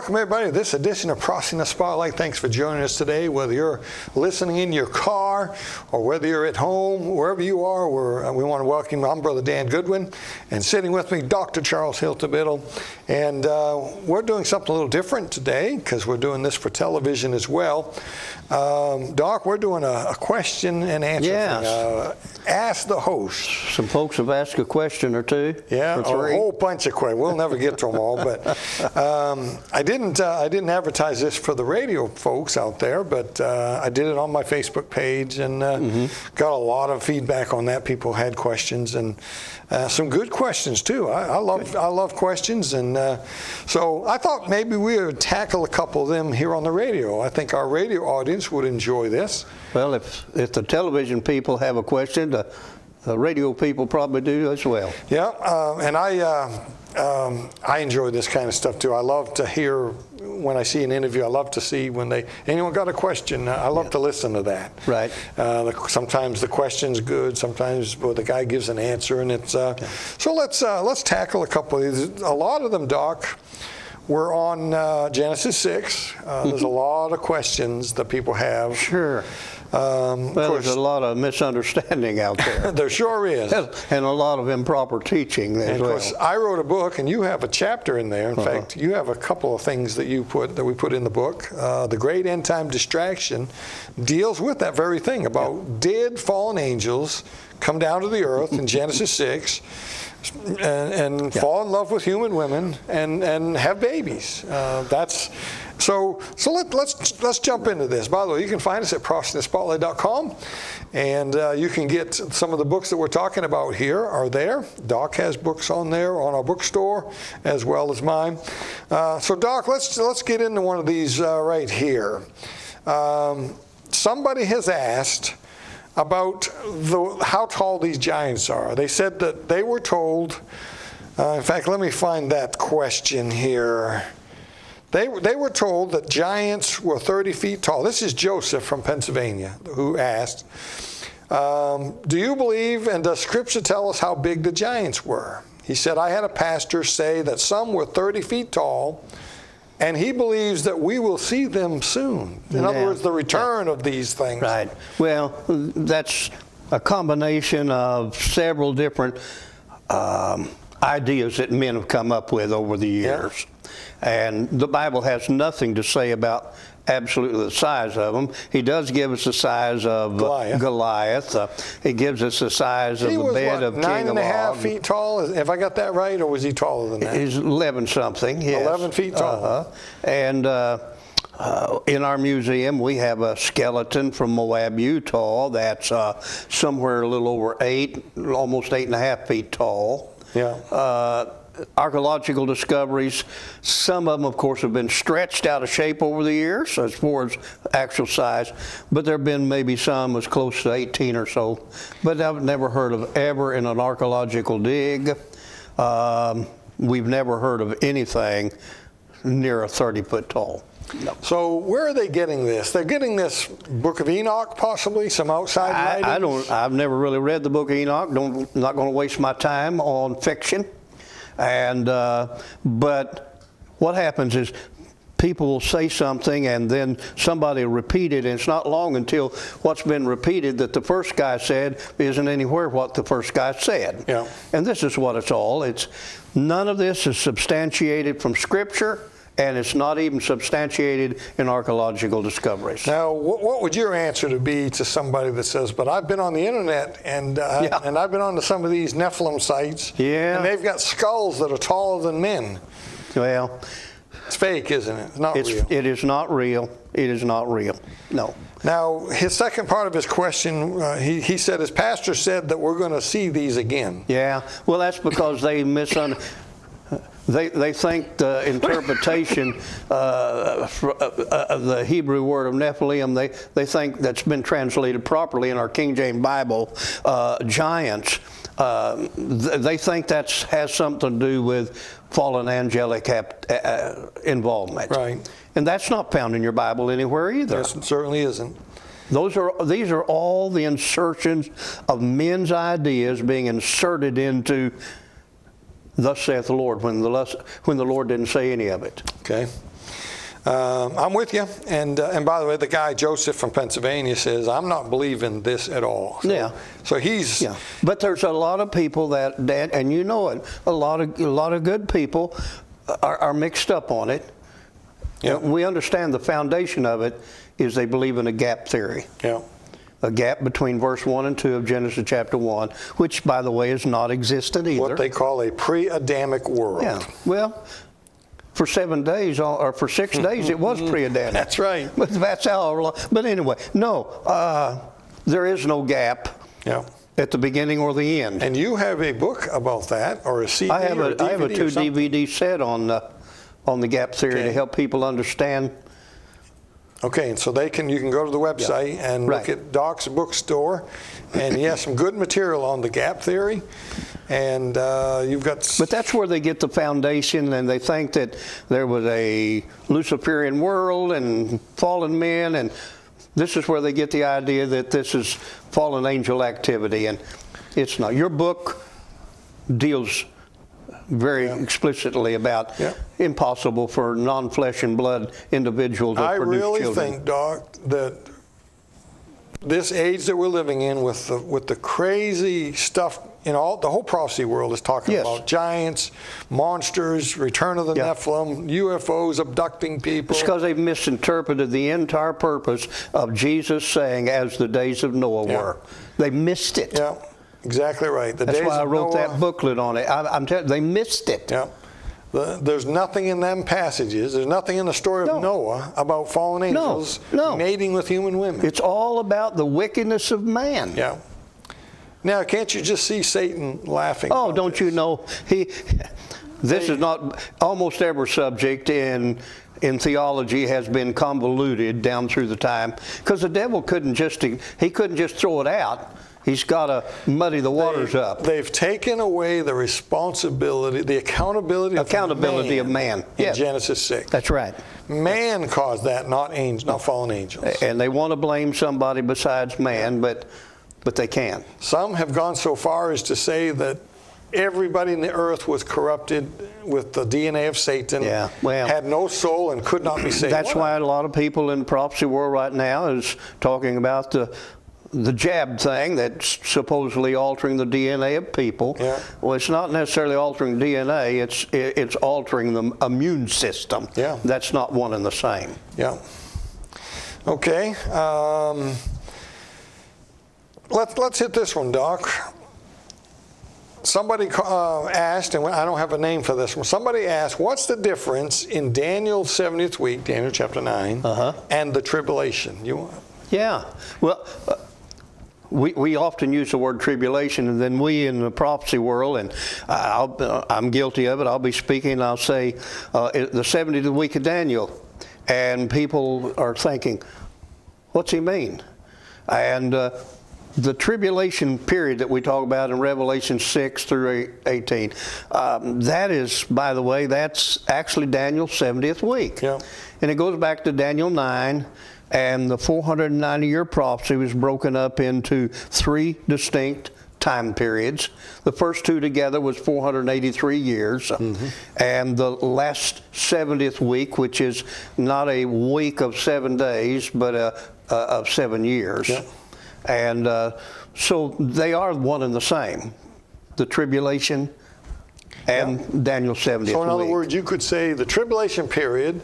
welcome everybody to this edition of Prophecy in the Spotlight. Thanks for joining us today. Whether you're listening in your car or whether you're at home, wherever you are, uh, we want to welcome you. I'm Brother Dan Goodwin, and sitting with me, Dr. Charles Hiltebittle. And uh, we're doing something a little different today because we're doing this for television as well. Um, Doc, we're doing a, a, question and answer yes. Uh, ask the host. Some folks have asked a question or two. Yeah, a whole bunch of questions. We'll never get to them all, but um, I didn't. Uh, I didn't advertise this for the radio folks out there, but uh, I did it on my Facebook page and uh, mm-hmm. got a lot of feedback on that. People had questions and uh, some good questions too. I, I love. I love questions, and uh, so I thought maybe we would tackle a couple of them here on the radio. I think our radio audience would enjoy this. Well, if, if the television people have a question, the, the radio people probably do as well. Yeah, uh, and I, uh, um, I enjoy this kind of stuff too. I love to hear when I see an interview. I love to see when they anyone got a question. I love yeah. to listen to that. Right. Uh, the, sometimes the question's good. Sometimes well, the guy gives an answer, and it's uh, so. Let's uh, let's tackle a couple of these. A lot of them, Doc we're on uh, Genesis 6. Uh, there's a mm-hmm. lot of questions that people have. Sure. Um, well, course, there's a lot of misunderstanding out there. there sure is. And a lot of improper teaching as and of course, I wrote a book, and you have a chapter in there. In uh-huh. fact, you have a couple of things that you put that we put in the book. Uh, the Great End Time Distraction deals with that very thing about yep. did fallen angels come down to the earth in Genesis 6 and, and yeah. fall in love with human women and, and have babies. Uh, that's so. So let, let's, let's jump into this. By the way, you can find us at prophecyinthespotlight.com, and uh, you can get some of the books that we're talking about here are there. Doc has books on there on our bookstore as well as mine. Uh, so Doc, let's let's get into one of these uh, right here. Um, somebody has asked about the, how tall these giants are. They said that they were told, uh, in fact, let me find that question here. They, they were told that giants were 30 feet tall. This is Joseph from Pennsylvania who asked, um, Do you believe and does Scripture tell us how big the giants were? He said, I had a pastor say that some were 30 feet tall and he believes that we will see them soon. In yeah. other words, the return yeah. of these things. Right. Well, that's a combination of several different um, ideas that men have come up with over the years. And the Bible has nothing to say about absolutely the size of them. He does give us the size of Goliath. Uh, Goliath. Uh, he gives us the size he of the bed what, of nine King and a half feet tall. Have I got that right, or was he taller than that? He's eleven something. Yes. Eleven feet tall. Uh-huh. And. Uh, uh, in our museum, we have a skeleton from Moab, Utah that's uh, somewhere a little over eight, almost eight and a half feet tall. Yeah. Uh, archaeological discoveries. Some of them, of course, have been stretched out of shape over the years as far as actual size, but there have been maybe some as close to 18 or so. But I've never heard of ever in an archaeological dig. Um, we've never heard of anything near a 30 foot tall. No. So where are they getting this? They're getting this Book of Enoch, possibly some outside I, writings. I don't. I've never really read the Book of Enoch. Don't. Not going to waste my time on fiction. And uh, but what happens is people will say something and then somebody will repeat it. And it's not long until what's been repeated that the first guy said isn't anywhere what the first guy said. Yeah. and this is what it's all. It's none of this is substantiated from scripture and it's not even substantiated in archaeological discoveries. Now, what, what, would your answer to be to somebody that says, "But I've been on the internet and uh, yeah. and I've been on to some of these Nephilim sites, yeah. and they've got skulls that are taller than men." Well, it's fake, isn't it? It's not it's, real. It is not real. It is not real. No. Now, his second part of his question, uh, he, he said, his pastor said that we're going to see these again. Yeah. Well, that's because they misunderstood they, they think the interpretation uh, uh, of the Hebrew word of Nephilim, they, they think that's been translated properly in our King James Bible, uh, giants. Uh, they think that has something to do with fallen angelic uh, involvement. Right. And that's not found in your Bible anywhere either. Yes, it certainly isn't. Those are these are all the insertions of men's ideas being inserted into Thus saith the Lord, when the, when the Lord didn't say any of it. Okay. Um, I'm with you. And uh, and by the way, the guy Joseph from Pennsylvania says I'm not believing this at all. So, Yeah. So he's Yeah, but there's a lot of people that, that and you know it, a lot of a lot of good people are, are mixed up on it. Yeah. We understand the foundation of it is they believe in a gap theory, yeah. A gap between verse one and two of Genesis chapter one, which, by the way, is not existent either. What they call a pre-Adamic world. yeah, well. For seven days, or for six days, it was pre-Adamic. That's right. But that's how. But anyway, no, uh, there is no gap Yeah. at the beginning or the end. And you have a book about that, or a CD, I have or a, DVD I have a two? DVD set on the, on the gap theory Okay. to help people understand. Okay, and so they can you can go to the website and look at Doc's bookstore, and he has some good material on the gap theory, and uh, you've got. But that's where they get the foundation, and they think that there was a Luciferian world and fallen men, and this is where they get the idea that this is fallen angel activity, and it's not. Your book deals very explicitly about Yeah. Impossible for non-flesh and blood individuals to I produce really children. think, Doc, that this age that we're living in, with the with the crazy stuff in all the whole prophecy world is talking Yes. about giants, monsters, return of the Yeah. Nephilim, UFOs abducting people. It's because they've misinterpreted the entire purpose of Jesus saying, as the days of Noah Yeah. were. They missed it. yeah, exactly right. The That's why I wrote Noah- that booklet on it. I, I'm telling they missed it. Yeah. The, there's nothing in them passages. There's nothing in the story No. of Noah about fallen angels no. mating with human women. It's all about the wickedness of man. yeah. Now, can't you just see Satan laughing? Oh, don't this? you know he? This is not almost every subject in in theology has been convoluted down through the time because the devil couldn't just he couldn't just throw it out. He's got to muddy the waters They- up. They've taken away the responsibility, the accountability, Accountability of of man. in Yes. Genesis six. That's right. Man caused that, not angels, not fallen angels. and they want to blame somebody besides man, but but they can't. Some have gone so far as to say that everybody in the earth was corrupted with the DNA of Satan, Yeah, well- had no soul and could not be saved. That's What why a lot of people in the prophecy world right now is talking about the the jab thing that's supposedly altering the DNA of people. Yeah. Well, it's not necessarily altering DNA. It's it's altering the immune system. Yeah. That's not one and the same. Yeah. Okay. Um, let's let's hit this one, Doc. Somebody uh, asked, and I don't have a name for this one. Somebody asked, "What's the difference in Daniel's 70th week, Daniel chapter 9 Uh-huh. and the tribulation?" You want? Yeah. Well, uh, we, we often use the word tribulation, and then we in the prophecy world, and I'll, uh, I'm guilty of it. I'll be speaking, and I'll say uh, the 70th week of Daniel, and people are thinking, "What's he mean?" And uh, the tribulation period that we talk about in Revelation 6 through 18, um, that is, by the way, that's actually Daniel's 70th week. Yeah. And it goes back to Daniel 9, and the 490 year prophecy was broken up into three distinct time periods. The first two together was 483 years, and the last 70th week, which is not a week of seven days, but a, a, of seven years. Yeah. And uh, so they are one and the same the tribulation and Daniel 70th So, in other week. words, you could say the tribulation period,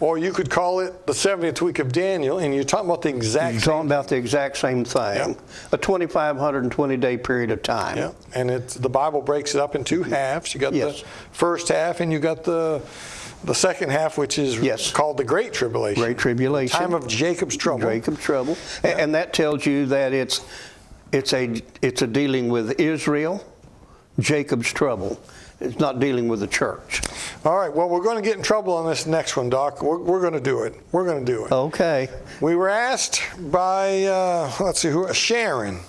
or you could call it the 70th week of Daniel, and you're talking about the exact You're same talking about the exact same thing. Yeah. A 2,520 day period of time. Yeah, and it's the Bible breaks it up in two mm-hmm. halves. You got Yes. the first half, and you got the the second half, which is Yes. called the Great Tribulation. Great tribulation. Time of Jacob's trouble. Jacob's trouble. And that tells you that it's it's a it's a dealing with Israel, Jacob's trouble. It's not dealing with the church. All right. Well, we're going to get in trouble on this next one, Doc. We're, we're going to do it. We're going to do it. Okay. We were asked by uh, let's see who Sharon.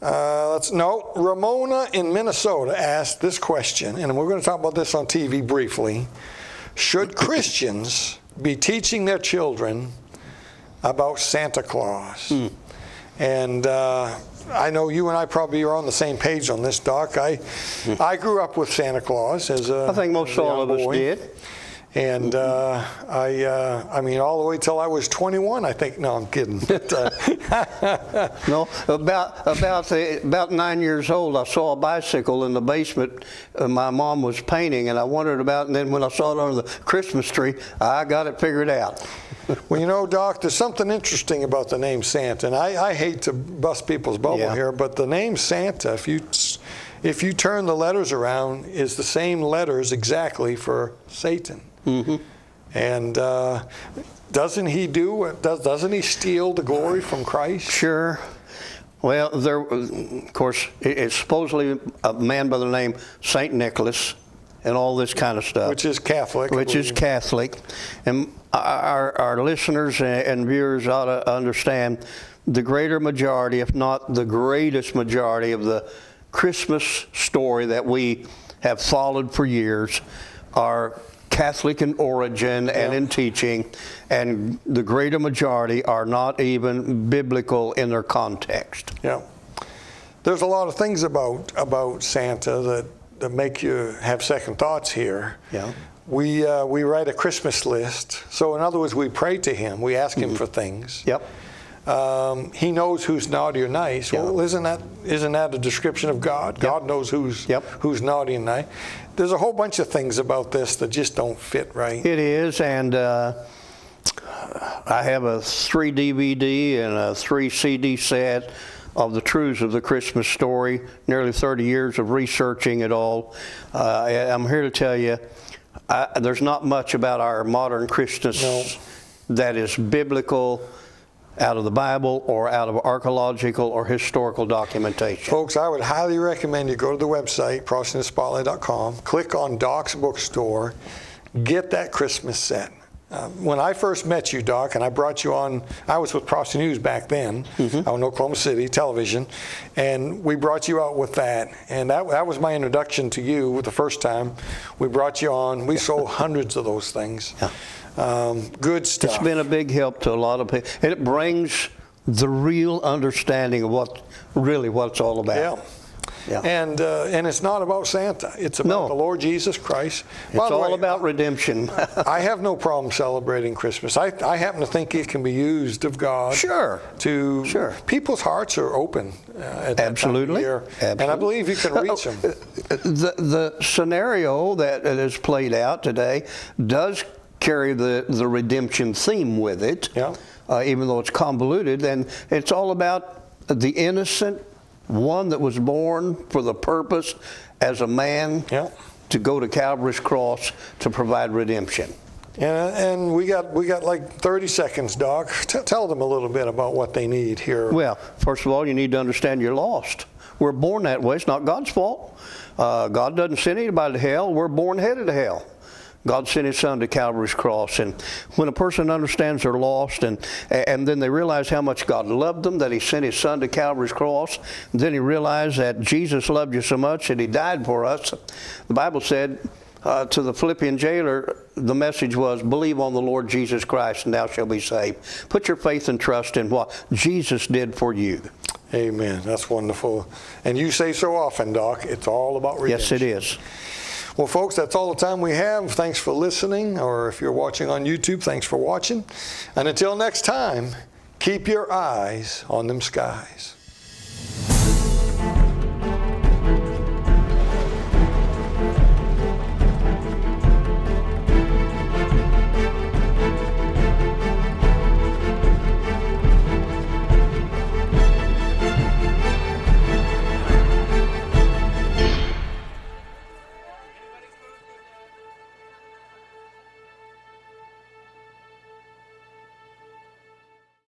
Uh, let's no Ramona in Minnesota asked this question, and we're going to talk about this on TV briefly. Should Christians be teaching their children about Santa Claus? Hmm. And uh, I know you and I probably are on the same page on this, Doc. I I grew up with Santa Claus as a. I think most all of us boy. did. And uh, I, uh, I mean, all the way till I was 21, I think. No, I'm kidding. But, uh, No, about about the, about nine years old, I saw a bicycle in the basement. Uh, my mom was painting, and I wondered about. And then when I saw it under the Christmas tree, I got it figured out. well, you know, Doc, there's something interesting about the name Santa, and I, I hate to bust people's bubble Yeah. here, but the name Santa, if you if you turn the letters around, is the same letters exactly for Satan. Mm-hmm. And uh, doesn't he do? Does, doesn't he steal the glory from Christ? Sure. Well, there, of course, it's supposedly a man by the name Saint Nicholas, and all this kind of stuff. Which is Catholic. Which is. Catholic. And our, our listeners and and viewers ought to understand the greater majority, if not the greatest majority, of the Christmas story that we have followed for years are Catholic in origin and in teaching, and the greater majority are not even biblical in their context. Yeah. There's a lot of things about about Santa that, that make you have second thoughts here. Yeah. We uh, we write a Christmas list. So in other words, we pray to him. We ask him for things. Yep. Um, he knows who's naughty or nice. Yeah. Well, isn't that isn't that a description of God? God knows who's Yep. who's naughty and nice. There's a whole bunch of things about this that just don't fit right. It is, and uh, I have a three DVD and a three CD set of the truths of the Christmas story. Nearly 30 years of researching it all. Uh, I- I'm here to tell you, I, there's not much about our modern Christmas No. that is biblical. Out of the Bible or out of archaeological or historical documentation. Folks, I would highly recommend you go to the website, ProphecyInTheSpotlight.com, click on Doc's Bookstore, get that Christmas set. Uh, when I first met you, Doc, and I brought you on, I was with Protestant News back then, I was in Oklahoma City television, and we brought you out with that. And that, that was my introduction to you the first time. We brought you on. We sold hundreds of those things. Um, good stuff. It's been a big help to a lot of people. It brings the real understanding of what really what it's all about. Yeah. Yeah. And uh, and it's not about Santa. It's about No. the Lord Jesus Christ. It's all way, about redemption. I have no problem celebrating Christmas. I, I happen to think it can be used of God. Sure. To Sure. people's hearts are open uh, Absolutely. year, and I believe you can reach them. the, the scenario that is played out today does carry the, the redemption theme with it, Yeah. uh, even though it's convoluted. And it's all about the innocent one that was born for the purpose as a man Yeah. to go to Calvary's cross to provide redemption. And, and we got we got like 30 seconds, Doc. T- tell them a little bit about what they need here. Well, first of all, you need to understand you're lost. We're born that way. It's not God's fault. Uh, God doesn't send anybody to hell. We're born headed to hell. God sent His Son to Calvary's cross, and when a person understands they're lost, and and then they realize how much God loved them, that He sent His Son to Calvary's cross, then He realized that Jesus loved you so much that He died for us. The Bible said uh, to the Philippian jailer, the message was, "Believe on the Lord Jesus Christ, and thou shalt be saved." Put your faith and trust in what Jesus did for you. Amen. That's wonderful. And you say so often, Doc. It's all about redemption. Yes, it is. Well, folks, that's all the time we have. Thanks for listening, or if you're watching on YouTube, thanks for watching. And until next time, keep your eyes on them skies.